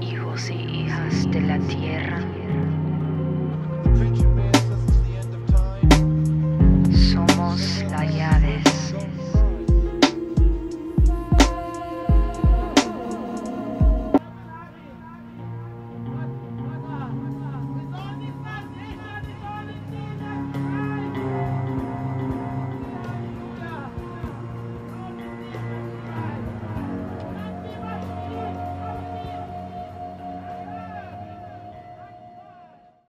Hijos y hijas de la tierra.